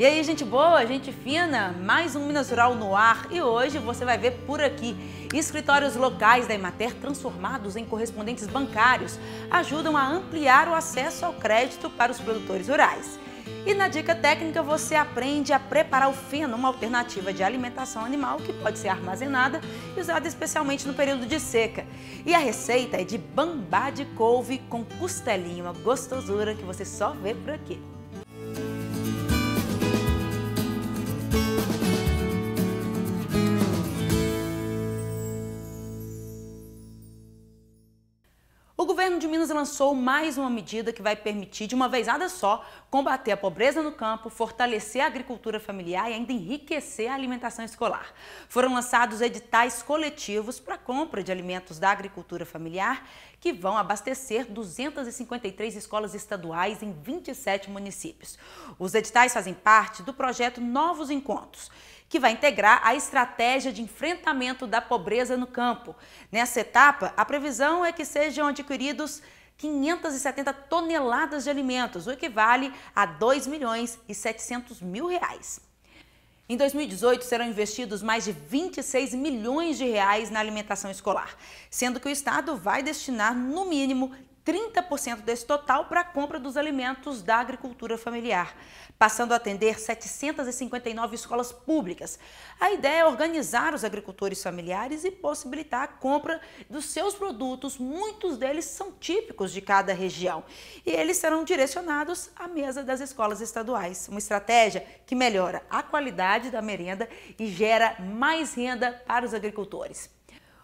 E aí, gente boa, gente fina, mais um Minas Rural no ar e hoje você vai ver por aqui. Escritórios locais da Emater transformados em correspondentes bancários ajudam a ampliar o acesso ao crédito para os produtores rurais. E na dica técnica você aprende a preparar o feno, uma alternativa de alimentação animal que pode ser armazenada e usada especialmente no período de seca. E a receita é de bambá de couve com costelinha, uma gostosura que você só vê por aqui. Minas lançou mais uma medida que vai permitir, de uma vezada só, combater a pobreza no campo, fortalecer a agricultura familiar e ainda enriquecer a alimentação escolar. Foram lançados editais coletivos para compra de alimentos da agricultura familiar que vão abastecer 253 escolas estaduais em 27 municípios. Os editais fazem parte do projeto Novos Encontros que vai integrar a estratégia de enfrentamento da pobreza no campo. Nessa etapa, a previsão é que sejam adquiridos 570 toneladas de alimentos, o equivale a 2 milhões e 700 mil reais. Em 2018, serão investidos mais de 26 milhões de reais na alimentação escolar, sendo que o Estado vai destinar, no mínimo, 30% desse total para a compra dos alimentos da agricultura familiar, passando a atender 759 escolas públicas. A ideia é organizar os agricultores familiares e possibilitar a compra dos seus produtos, muitos deles são típicos de cada região, e eles serão direcionados à mesa das escolas estaduais. Uma estratégia que melhora a qualidade da merenda e gera mais renda para os agricultores.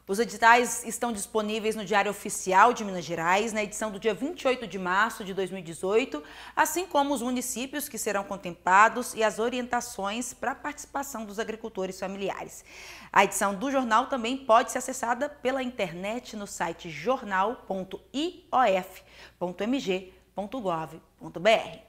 Os editais estão disponíveis no Diário Oficial de Minas Gerais, na edição do dia 28 de março de 2018, assim como os municípios que serão contemplados e as orientações para a participação dos agricultores familiares. A edição do jornal também pode ser acessada pela internet no site jornal.iof.mg.gov.br.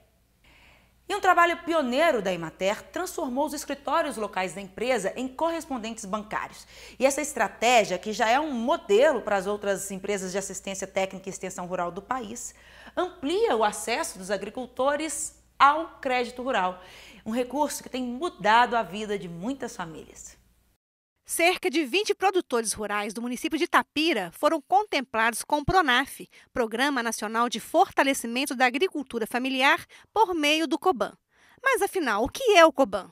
E um trabalho pioneiro da Emater transformou os escritórios locais da empresa em correspondentes bancários. E essa estratégia, que já é um modelo para as outras empresas de assistência técnica e extensão rural do país, amplia o acesso dos agricultores ao crédito rural, um recurso que tem mudado a vida de muitas famílias. Cerca de 20 produtores rurais do município de Itapira foram contemplados com o PRONAF, Programa Nacional de Fortalecimento da Agricultura Familiar, por meio do COBAN. Mas afinal, o que é o COBAN?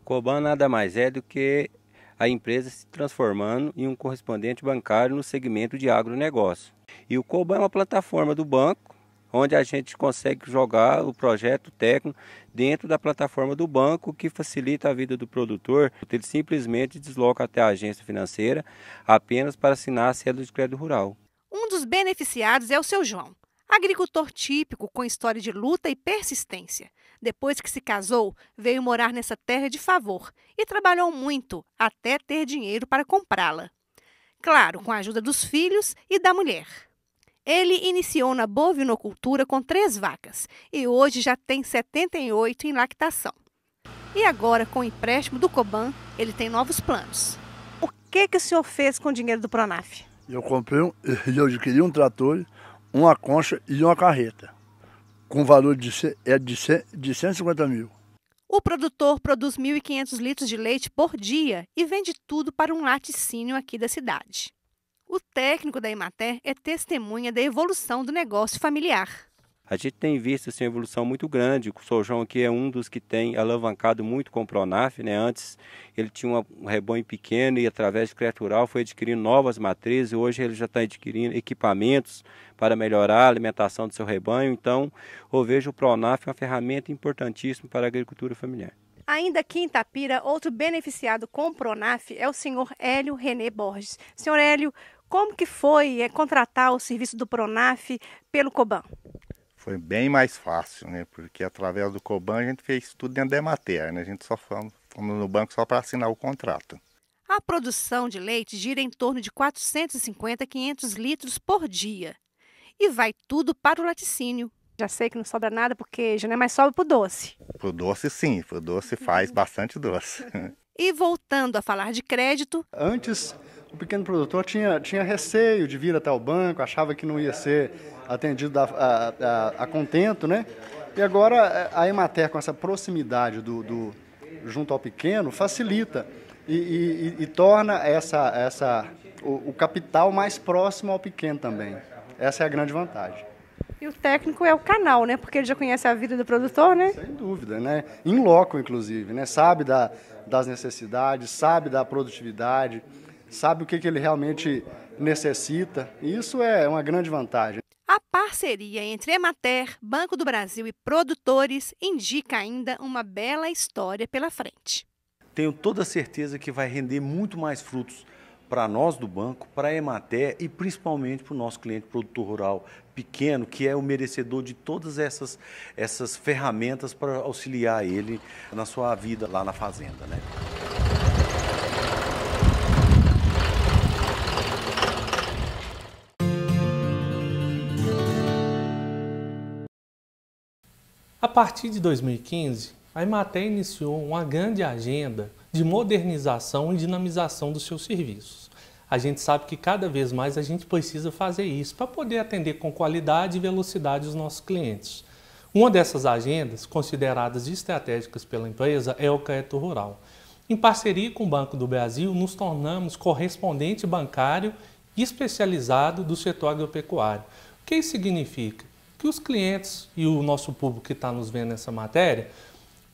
O COBAN nada mais é do que a empresa se transformando em um correspondente bancário no segmento de agronegócio. E o COBAN é uma plataforma do banco onde a gente consegue jogar o projeto técnico dentro da plataforma do banco, que facilita a vida do produtor. Ele simplesmente desloca até a agência financeira apenas para assinar a cédula de crédito rural. Um dos beneficiados é o seu João, agricultor típico com história de luta e persistência. Depois que se casou, veio morar nessa terra de favor e trabalhou muito até ter dinheiro para comprá-la. Claro, com a ajuda dos filhos e da mulher. Ele iniciou na bovinocultura com três vacas e hoje já tem 78 em lactação. E agora, com o empréstimo do Coban, ele tem novos planos. O que, que o senhor fez com o dinheiro do Pronaf? Eu comprei, um, eu adquiri um trator, uma concha e uma carreta, com valor de, é de, de 150 mil. O produtor produz 1.500 litros de leite por dia e vende tudo para um laticínio aqui da cidade. O técnico da Emater é testemunha da evolução do negócio familiar. A gente tem visto assim, uma evolução muito grande. O Sr. João aqui é um dos que tem alavancado muito com o Pronaf. Né? Antes ele tinha um rebanho pequeno e através de crédito rural foi adquirindo novas matrizes. Hoje ele já está adquirindo equipamentos para melhorar a alimentação do seu rebanho. Então eu vejo o Pronaf uma ferramenta importantíssima para a agricultura familiar. Ainda aqui em Tapira, outro beneficiado com o Pronaf é o senhor Hélio René Borges. Senhor Hélio, como que foi é, contratar o serviço do Pronaf pelo Coban? Foi bem mais fácil, né? Porque através do Coban a gente fez tudo dentro da Emater, né? A gente só fomos, fomos no banco só para assinar o contrato. A produção de leite gira em torno de 450 a 500 litros por dia. E vai tudo para o laticínio. Já sei que não sobra nada porque já não é mais sobra para o doce. Para o doce sim, para o doce faz bastante doce. E voltando a falar de crédito. Antes o pequeno produtor tinha, tinha receio de vir até o banco, achava que não ia ser atendido a, a, a, a contento, né? E agora a Emater, com essa proximidade do, do junto ao pequeno, facilita e, e, e torna essa, essa, o, o capital mais próximo ao pequeno também. Essa é a grande vantagem. E o técnico é o canal, né? Porque ele já conhece a vida do produtor, né? Sem dúvida, né? Em loco, inclusive, né? Sabe da, das necessidades, sabe da produtividade, sabe o que, que ele realmente necessita. E isso é uma grande vantagem. A parceria entre Emater, Banco do Brasil e produtores indica ainda uma bela história pela frente. Tenho toda certeza que vai render muito mais frutos para nós do banco, para a Emater e principalmente para o nosso cliente produtor rural pequeno, que é o merecedor de todas essas, essas ferramentas para auxiliar ele na sua vida lá na fazenda. Né? A partir de 2015, a Emater iniciou uma grande agenda de modernização e dinamização dos seus serviços. A gente sabe que cada vez mais a gente precisa fazer isso para poder atender com qualidade e velocidade os nossos clientes. Uma dessas agendas, consideradas estratégicas pela empresa, é o crédito rural. Em parceria com o Banco do Brasil, nos tornamos correspondente bancário especializado do setor agropecuário. O que isso significa? que os clientes e o nosso público que está nos vendo nessa matéria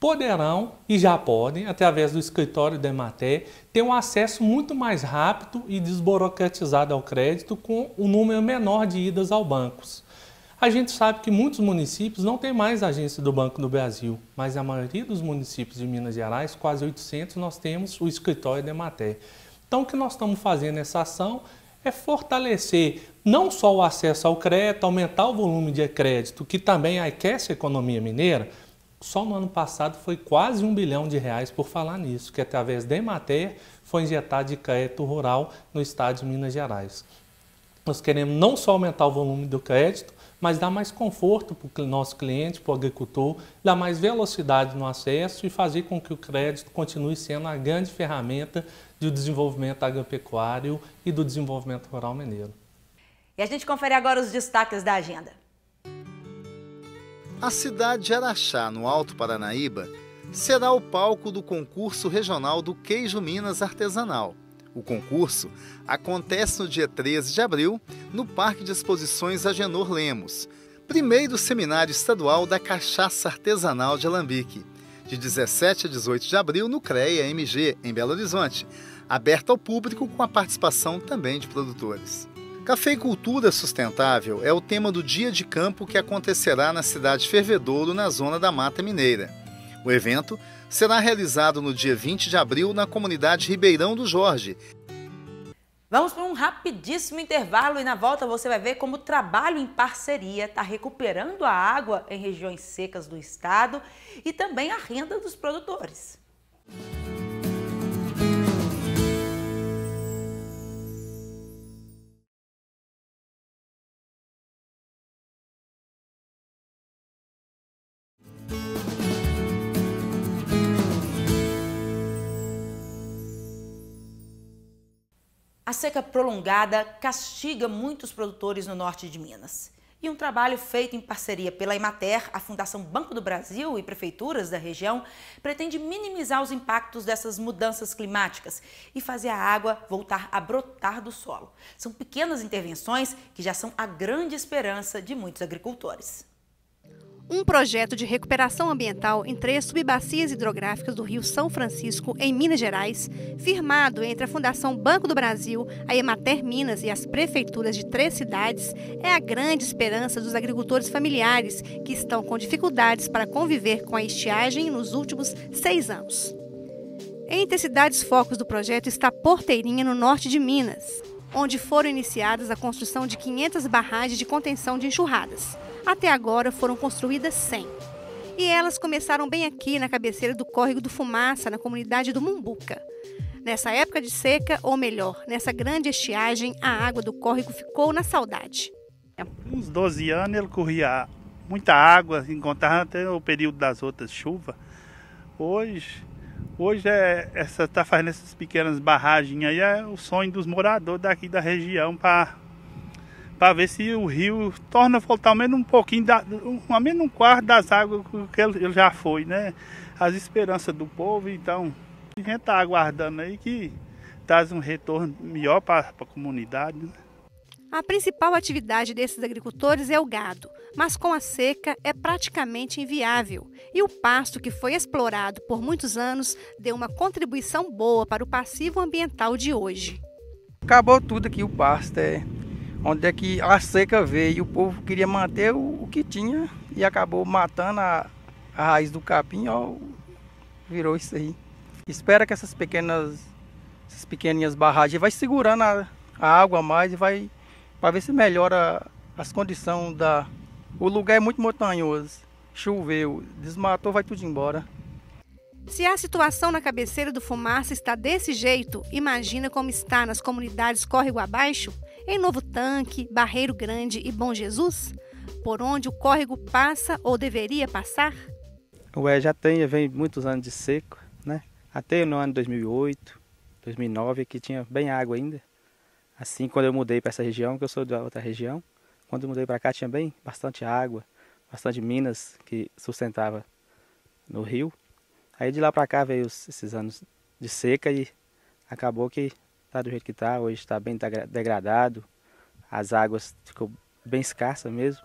poderão e já podem, através do escritório da Emater, ter um acesso muito mais rápido e desburocratizado ao crédito com um número menor de idas ao bancos. A gente sabe que muitos municípios não têm mais agência do Banco do Brasil, mas a maioria dos municípios de Minas Gerais, quase 800, nós temos o escritório da Emater. Então, o que nós estamos fazendo nessa ação é fortalecer não só o acesso ao crédito, aumentar o volume de crédito, que também aquece a economia mineira. Só no ano passado foi quase um bilhão de reais por falar nisso, que através da Emater foi injetado de crédito rural no estado de Minas Gerais. Nós queremos não só aumentar o volume do crédito, mas dar mais conforto para o nosso cliente, para o agricultor, dar mais velocidade no acesso e fazer com que o crédito continue sendo a grande ferramenta do desenvolvimento agropecuário e do desenvolvimento rural mineiro. E a gente confere agora os destaques da agenda. A cidade de Araxá, no Alto Paranaíba, será o palco do concurso regional do queijo Minas artesanal. O concurso acontece no dia 13 de abril, no Parque de Exposições Agenor Lemos, primeiro seminário estadual da cachaça artesanal de Alambique, de 17 a 18 de abril no CREA MG, em Belo Horizonte, aberto ao público com a participação também de produtores. Cafeicultura sustentável é o tema do dia de campo que acontecerá na cidade de Fervedouro, na zona da Mata Mineira. O evento será realizado no dia 20 de abril na comunidade Ribeirão do Jorge. Vamos para um rapidíssimo intervalo e na volta você vai ver como o trabalho em parceria está recuperando a água em regiões secas do estado e também a renda dos produtores. A seca prolongada castiga muitos produtores no norte de Minas. E um trabalho feito em parceria pela Imater, a Fundação Banco do Brasil e prefeituras da região pretende minimizar os impactos dessas mudanças climáticas e fazer a água voltar a brotar do solo. São pequenas intervenções que já são a grande esperança de muitos agricultores um projeto de recuperação ambiental em três subbacias hidrográficas do Rio São Francisco, em Minas Gerais, firmado entre a Fundação Banco do Brasil, a Emater Minas e as prefeituras de três cidades, é a grande esperança dos agricultores familiares que estão com dificuldades para conviver com a estiagem nos últimos seis anos. Entre as cidades focos do projeto está Porteirinha, no norte de Minas, onde foram iniciadas a construção de 500 barragens de contenção de enxurradas. Até agora foram construídas 100. E elas começaram bem aqui na cabeceira do córrego do Fumaça, na comunidade do Mumbuca. Nessa época de seca, ou melhor, nessa grande estiagem, a água do córrego ficou na saudade. Uns 12 anos ele corria muita água, encontrava até o período das outras chuvas. Hoje, hoje é essa tá fazendo essas pequenas barragens aí é o sonho dos moradores daqui da região para para ver se o rio torna a voltar menos um pouquinho, da, um, menos um quarto das águas que ele já foi, né? As esperanças do povo, então a gente está aguardando aí que traz um retorno melhor para a comunidade. Né? A principal atividade desses agricultores é o gado, mas com a seca é praticamente inviável. E o pasto, que foi explorado por muitos anos, deu uma contribuição boa para o passivo ambiental de hoje. Acabou tudo aqui o pasto, é onde é que a seca veio e o povo queria manter o, o que tinha e acabou matando a, a raiz do capim, ó, virou isso aí. Espera que essas pequenas, essas pequeninhas barragens vai segurando a, a água mais e vai para ver se melhora as condições da. O lugar é muito montanhoso, choveu, desmatou, vai tudo embora. Se a situação na cabeceira do Fumaça está desse jeito, imagina como está nas comunidades córrego abaixo? Em Novo Tanque, Barreiro Grande e Bom Jesus, por onde o córrego passa ou deveria passar? Ué, já tem, vem muitos anos de seco, né? Até no ano 2008, 2009, aqui tinha bem água ainda. Assim, quando eu mudei para essa região, que eu sou de outra região, quando eu mudei para cá tinha bem bastante água, bastante minas que sustentava no rio. Aí de lá para cá veio esses anos de seca e acabou que está do jeito que está, hoje está bem degradado, as águas ficou bem escassas mesmo.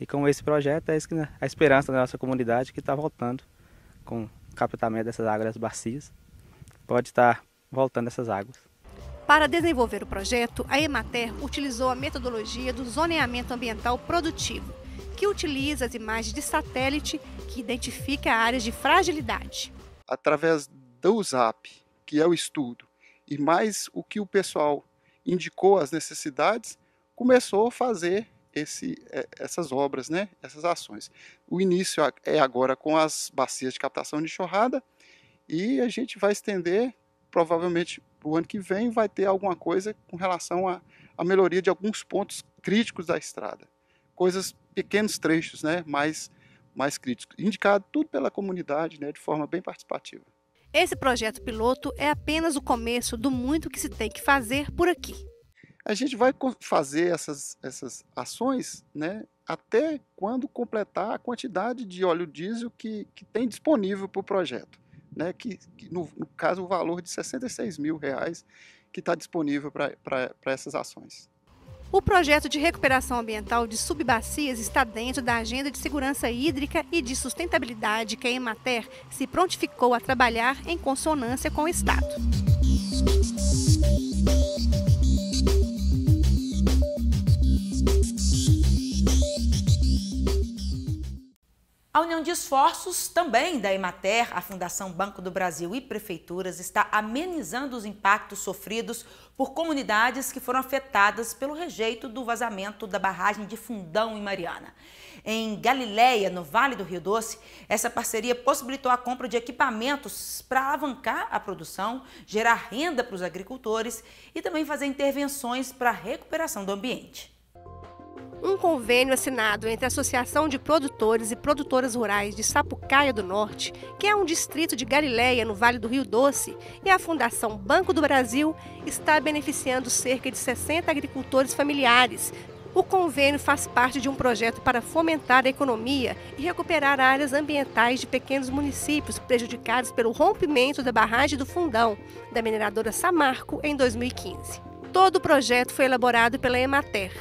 E com esse projeto é a esperança da nossa comunidade que está voltando com o captamento dessas águas bacias. Pode estar voltando essas águas. Para desenvolver o projeto, a Emater utilizou a metodologia do zoneamento ambiental produtivo, que utiliza as imagens de satélite que identifica áreas de fragilidade. Através do ZAP, que é o estudo, e mais o que o pessoal indicou as necessidades, começou a fazer esse, é, essas obras, né, essas ações. O início é agora com as bacias de captação de enxurrada e a gente vai estender, provavelmente o ano que vem, vai ter alguma coisa com relação à, à melhoria de alguns pontos críticos da estrada. Coisas, pequenos trechos, né, mais, mais críticos. Indicado tudo pela comunidade, né, de forma bem participativa. Esse projeto piloto é apenas o começo do muito que se tem que fazer por aqui. A gente vai fazer essas, essas ações né, até quando completar a quantidade de óleo diesel que, que tem disponível para o projeto. Né, que, que no, no, caso, o valor de 66 mil reais que está disponível para essas ações. O projeto de recuperação ambiental de subbacias está dentro da Agenda de Segurança Hídrica e de Sustentabilidade que a Emater se prontificou a trabalhar em consonância com o Estado. A união de esforços também da Emater, a Fundação Banco do Brasil e prefeituras está amenizando os impactos sofridos por comunidades que foram afetadas pelo rejeito do vazamento da barragem de Fundão em Mariana. Em Galileia, no Vale do Rio Doce, essa parceria possibilitou a compra de equipamentos para alavancar a produção, gerar renda para os agricultores e também fazer intervenções para a recuperação do ambiente um convênio assinado entre a Associação de Produtores e Produtoras Rurais de Sapucaia do Norte, que é um distrito de Galiléia, no Vale do Rio Doce, e a Fundação Banco do Brasil está beneficiando cerca de 60 agricultores familiares. O convênio faz parte de um projeto para fomentar a economia e recuperar áreas ambientais de pequenos municípios prejudicados pelo rompimento da barragem do Fundão, da mineradora Samarco, em 2015. Todo o projeto foi elaborado pela Emater,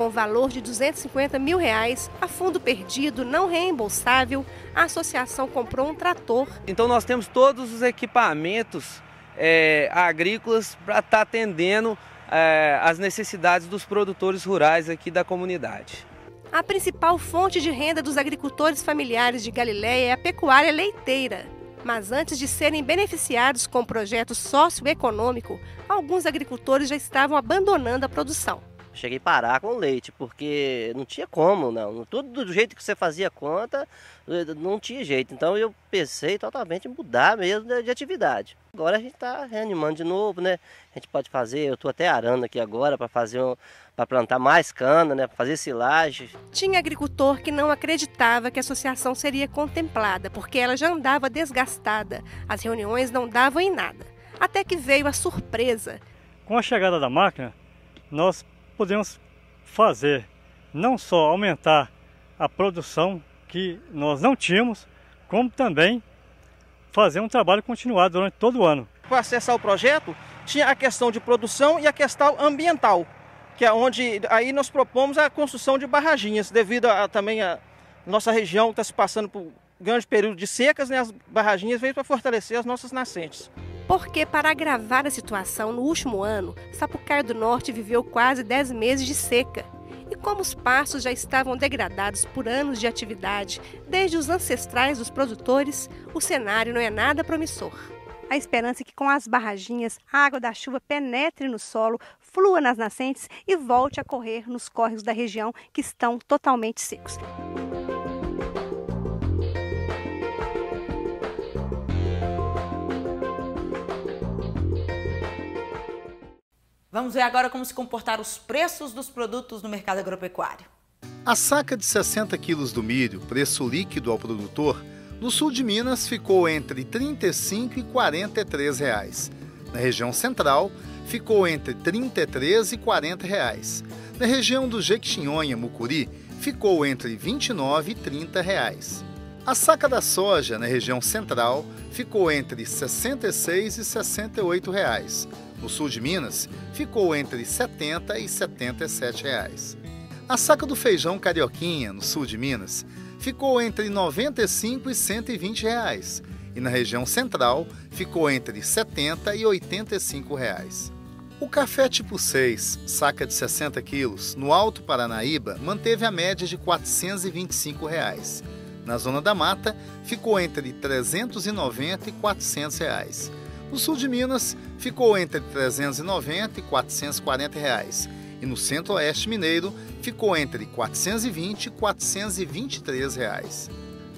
com valor de 250 mil reais a fundo perdido não reembolsável, a associação comprou um trator. Então nós temos todos os equipamentos é, agrícolas para estar tá atendendo é, as necessidades dos produtores rurais aqui da comunidade. A principal fonte de renda dos agricultores familiares de Galiléia é a pecuária leiteira. Mas antes de serem beneficiados com o projeto socioeconômico, alguns agricultores já estavam abandonando a produção. Cheguei a parar com leite, porque não tinha como, não. Tudo do jeito que você fazia conta, eh, não tinha jeito. Então eu pensei totalmente em mudar mesmo de atividade. Agora a gente está reanimando de novo, né? A gente pode fazer, eu estou até arando aqui agora para fazer um, para plantar mais cana, né, para fazer silagem. Tinha agricultor que não acreditava que a associação seria contemplada, porque ela já andava desgastada. As reuniões não davam em nada. Até que veio a surpresa. Com a chegada da máquina, nós podemos fazer não só aumentar a produção que nós não tínhamos, como também fazer um trabalho continuado durante todo o ano. Para acessar o projeto, tinha a questão de produção e a questão ambiental, que é onde aí nós propomos a construção de barraginhas, devido a, também a nossa região está se passando por grande período de secas, né, as barraginhas vêm para fortalecer as nossas nascentes. Porque, para agravar a situação, no último ano, Sapucaia do Norte viveu quase 10 meses de seca. E como os pastos já estavam degradados por anos de atividade, desde os ancestrais dos produtores, o cenário não é nada promissor. A esperança é que com as barraginhas, a água da chuva penetre no solo, flua nas nascentes e volte a correr nos córregos da região que estão totalmente secos. Vamos ver agora como se comportaram os preços dos produtos no mercado agropecuário. A saca de 60 quilos do milho, preço líquido ao produtor, no sul de Minas ficou entre R$ 35 e 43 reais. Na região central, ficou entre R$ 33 e 40 reais. Na região do Jequitinhonha, Mucuri, ficou entre R$ 29 e 30 reais. A saca da soja, na região central, ficou entre R$ 66 e 68 reais no sul de Minas, ficou entre R$ 70 e 77 reais. A saca do feijão carioquinha, no sul de Minas, ficou entre R$ 95 e 120 reais, e na região central ficou entre R$ 70 e 85 reais. O café tipo 6, saca de 60 quilos, no Alto Paranaíba, manteve a média de 425 reais. Na Zona da Mata, ficou entre R$ 390 e 400 reais. No sul de Minas, ficou entre 390 e 440 reais. E no centro-oeste mineiro, ficou entre 420 e 423 reais.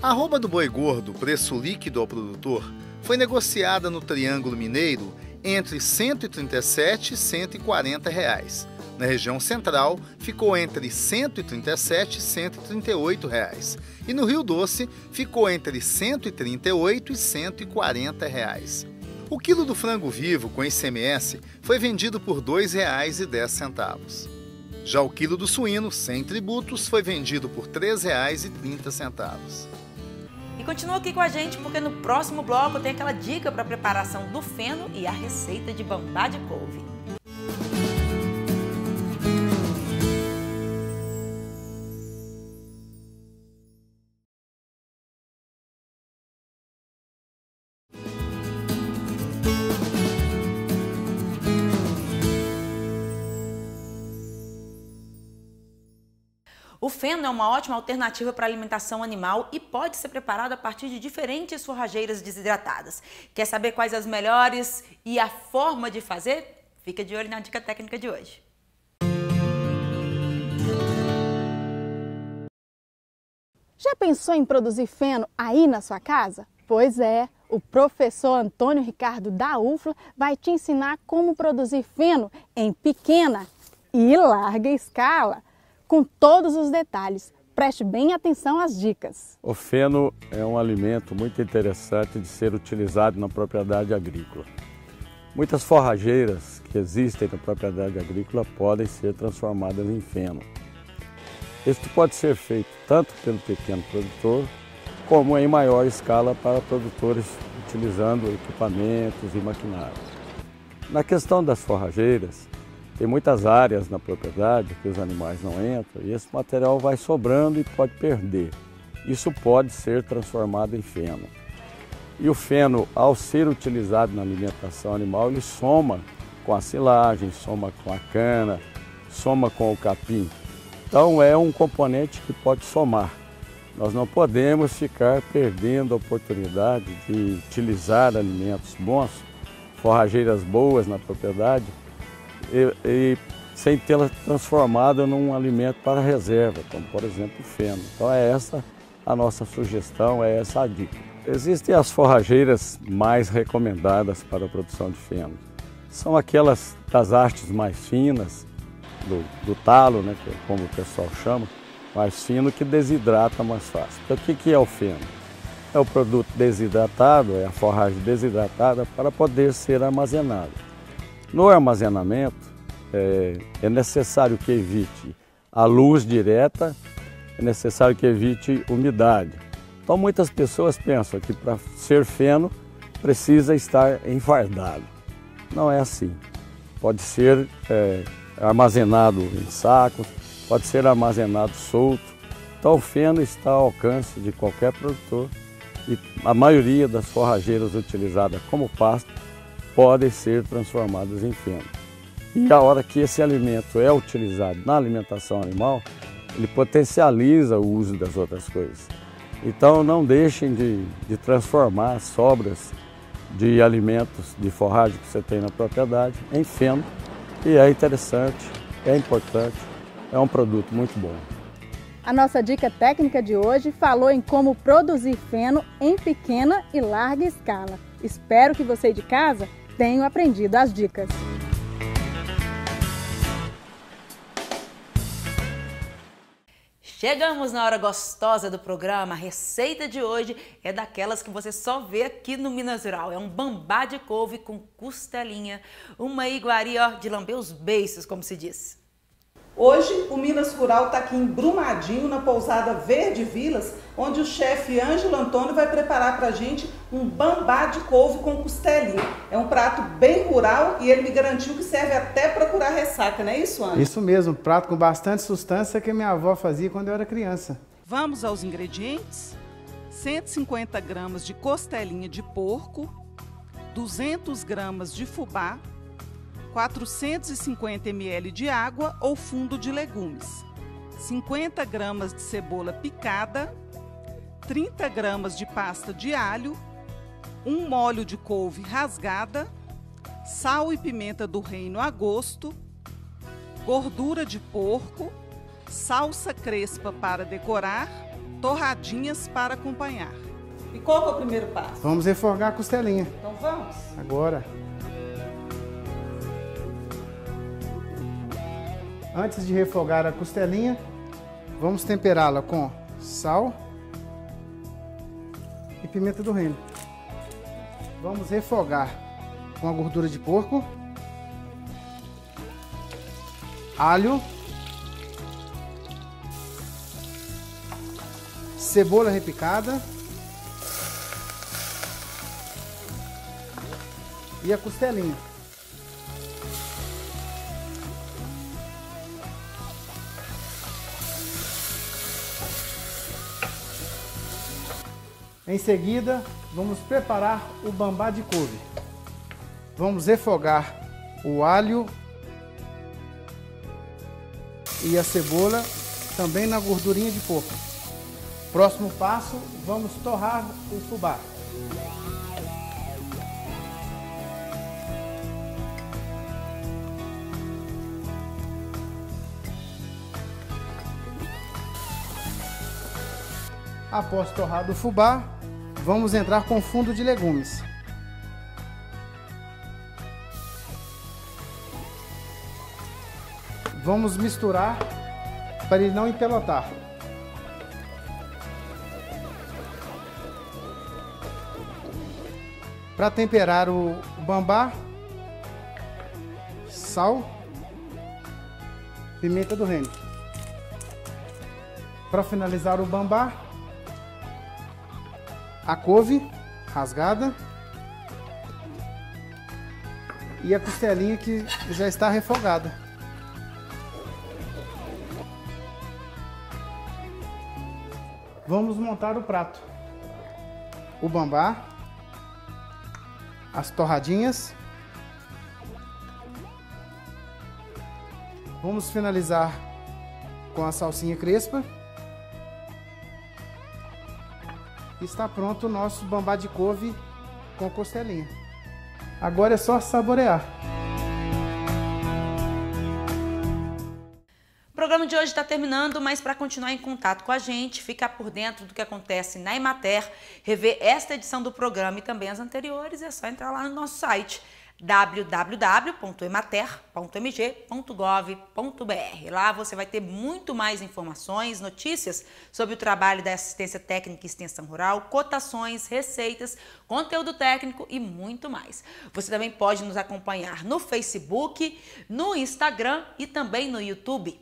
A arroba do boi gordo, preço líquido ao produtor, foi negociada no Triângulo Mineiro entre 137 e 140 reais. Na região central, ficou entre 137 e 138 reais. E no Rio Doce, ficou entre 138 e 140 reais. O quilo do frango vivo com ICMS foi vendido por R$ 2,10. Já o quilo do suíno sem tributos foi vendido por R$ 3,30. E continua aqui com a gente porque no próximo bloco tem aquela dica para preparação do feno e a receita de bambá de couve. O feno é uma ótima alternativa para alimentação animal e pode ser preparado a partir de diferentes forrageiras desidratadas. Quer saber quais as melhores e a forma de fazer? Fica de olho na dica técnica de hoje. Já pensou em produzir feno aí na sua casa? Pois é, o professor Antônio Ricardo da UFLA vai te ensinar como produzir feno em pequena e larga escala com todos os detalhes. Preste bem atenção às dicas. O feno é um alimento muito interessante de ser utilizado na propriedade agrícola. Muitas forrageiras que existem na propriedade agrícola podem ser transformadas em feno. Isso pode ser feito tanto pelo pequeno produtor, como em maior escala para produtores utilizando equipamentos e maquinários. Na questão das forrageiras, tem muitas áreas na propriedade que os animais não entram e esse material vai sobrando e pode perder. Isso pode ser transformado em feno. E o feno, ao ser utilizado na alimentação animal, ele soma com a silagem, soma com a cana, soma com o capim. Então é um componente que pode somar. Nós não podemos ficar perdendo a oportunidade de utilizar alimentos bons, forrageiras boas na propriedade, e, e sem tê-la transformada num alimento para reserva, como por exemplo o feno. Então é essa a nossa sugestão, é essa a dica. Existem as forrageiras mais recomendadas para a produção de feno. São aquelas das hastes mais finas, do, do talo, né, que é como o pessoal chama, mais fino que desidrata mais fácil. Então o que, que é o feno? É o produto desidratado, é a forragem desidratada para poder ser armazenado. No armazenamento, é, é necessário que evite a luz direta, é necessário que evite umidade. Então muitas pessoas pensam que para ser feno precisa estar enfardado. Não é assim. Pode ser é, armazenado em sacos, pode ser armazenado solto. Então o feno está ao alcance de qualquer produtor e a maioria das forrageiras utilizadas como pasto podem ser transformadas em feno. E a hora que esse alimento é utilizado na alimentação animal, ele potencializa o uso das outras coisas. Então não deixem de, de transformar sobras de alimentos, de forragem que você tem na propriedade em feno, e é interessante, é importante, é um produto muito bom. A nossa dica técnica de hoje falou em como produzir feno em pequena e larga escala. Espero que você de casa tenha aprendido as dicas. Chegamos na hora gostosa do programa. A receita de hoje é daquelas que você só vê aqui no Minas Rural. É um bambá de couve com costelinha, uma iguaria ó, de lamber os beiços, como se diz. Hoje, o Minas Rural está aqui em Brumadinho, na pousada Verde Vilas, onde o chefe Ângelo Antônio vai preparar para a gente um bambá de couve com costelinha. É um prato bem rural e ele me garantiu que serve até para curar ressaca, não é isso, Ângelo? Isso mesmo, prato com bastante sustância que minha avó fazia quando eu era criança. Vamos aos ingredientes? 150 gramas de costelinha de porco, 200 gramas de fubá, 450 ml de água ou fundo de legumes, 50 gramas de cebola picada, 30 gramas de pasta de alho, um molho de couve rasgada, sal e pimenta do reino a gosto, gordura de porco, salsa crespa para decorar, torradinhas para acompanhar. E qual é o primeiro passo? Vamos refogar a costelinha. Então vamos? Agora. Antes de refogar a costelinha, vamos temperá-la com sal e pimenta do reino. Vamos refogar com a gordura de porco, alho, cebola repicada e a costelinha. Em seguida, vamos preparar o bambá de couve. Vamos refogar o alho e a cebola também na gordurinha de porco. Próximo passo, vamos torrar o fubá. Após torrado o fubá, vamos entrar com fundo de legumes. Vamos misturar para ele não empelotar. Para temperar o bambá, sal, pimenta do reino. Para finalizar o bambá, a couve rasgada e a costelinha que já está refogada. Vamos montar o prato. O bambá, as torradinhas. Vamos finalizar com a salsinha crespa. Está pronto o nosso bambá de couve com costelinha. Agora é só saborear. O programa de hoje está terminando, mas para continuar em contato com a gente, ficar por dentro do que acontece na Imater, rever esta edição do programa e também as anteriores, é só entrar lá no nosso site www.emater.mg.gov.br. Lá você vai ter muito mais informações, notícias sobre o trabalho da assistência técnica e extensão rural, cotações, receitas, conteúdo técnico e muito mais. Você também pode nos acompanhar no Facebook, no Instagram e também no YouTube.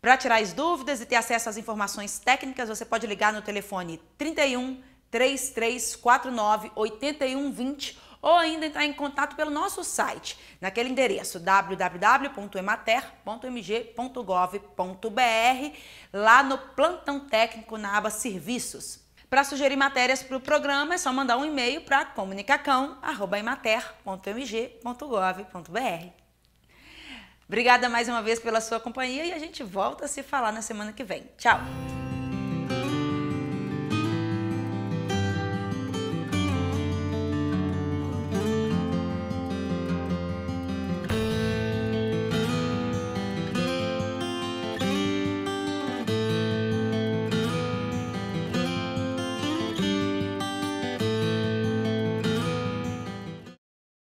Para tirar as dúvidas e ter acesso às informações técnicas, você pode ligar no telefone 31 3349 8120 ou ainda entrar em contato pelo nosso site, naquele endereço www.emater.mg.gov.br, lá no plantão técnico na aba Serviços. Para sugerir matérias para o programa, é só mandar um e-mail para comunicacão.emater.mg.gov.br. Obrigada mais uma vez pela sua companhia e a gente volta a se falar na semana que vem. Tchau!